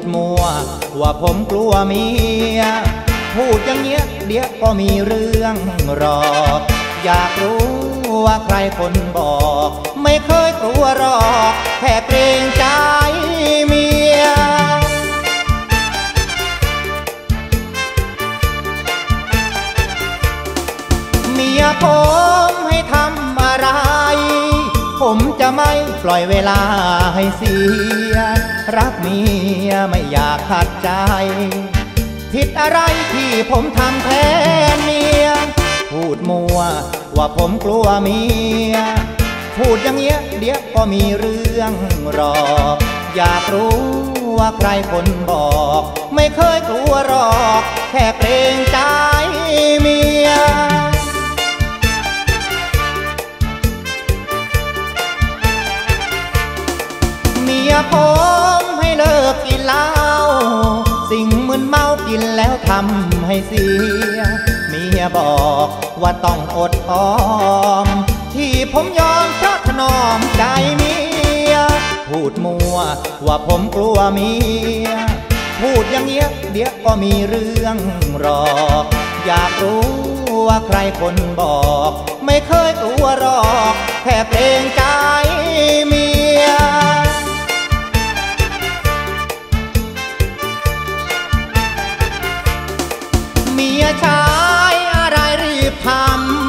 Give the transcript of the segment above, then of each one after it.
ดมัว ว่าผมกลัวเมีย พูดอย่างเงี้ยเดี๋ยวก็มีเรื่องรอกอยากรู้ว่าใครคนบอก ไม่เคยกลัวหรอก แค่เกรงใจเมียเมียผมให้ทำอะไร ผมจะไม่ปล่อยเวลาให้เสีย รักเมียไม่อยากขัดใจ ผิดอะไรที่ผมทำแทนเมีย พูดมัวว่าผมกลัวเมีย พูดอย่างเงี้ยเดี๋ยวก็มีเรื่องรอ อยากรู้ว่าใครคนบอก ไม่เคยกลัวหรอก แค่เกรงใจเมียเมียผม กกินเหล้าสิ่งมึนเมากินแล้วทำให้เสีย เมียบอกว่าต้องอดออม ที่ผมยอมเพราะถนอมใจเมีย พูดมัวว่าผมกลัวเมีย พูดอย่างเงี้ยเดี๋ยวก็มีเรื่องรอกอยากรู้ว่าใครคนบอก ไม่เคยกลัวหรอก แค่เกรง ยชายอะไรรีบท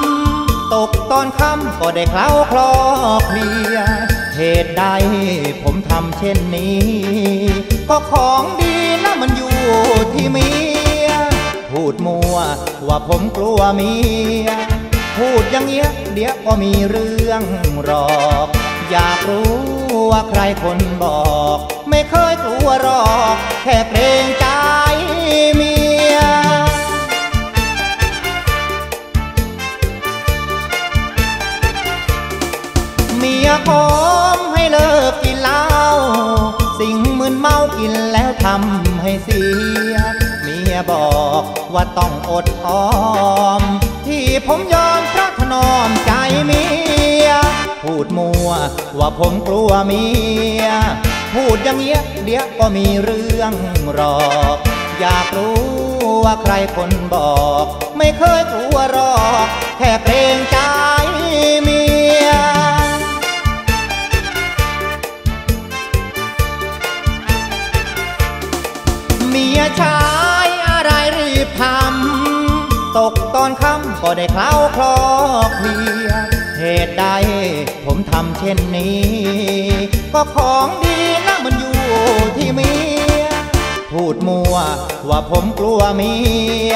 ำตกตอนค่ำก็ได้เคล้าคลอกเมียเหตุใดผมทำเช่นนี้ ก็ของดีนะมันอยู่ที่เมีย พูดมัวว่าผมกลัวเมีย พูดอย่างเงี้ยเดี๋ยวก็มีเรื่องรอก อยากรู้ว่าใครคนบอก ไม่เคยกลัวหรอก แค่เกรง ยผมให้เลิกกินเหล้าสิ่งมึนเมากินแล้วทำให้เสีย เมียบอกว่าต้องอดออม ที่ผมยอมเพราะถนอมใจเมีย พูดมัวว่าผมกลัวเมีย พูดอย่างเงี้ยเดี๋ยวก็มีเรื่องรอก อยากรู้ว่าใครคนบอก ไม่เคยกลัวหรอก แค่เกร ยชายอะไรรีบทำตกตอนค่ำก็ได้เคล้าคลอกเมียเหตุใดผมทำเช่นนี้ ก็ของดีนะมันอยู่ที่เมีย พูดมัวว่าผมกลัวเมีย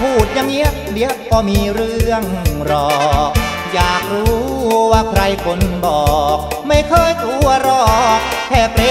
พูดอย่างเงี้ยเดี๋ยวก็มีเรื่องรอกอยากรู้ว่าใครคนบอก ไม่เคยกลัวหรอกแค่เกร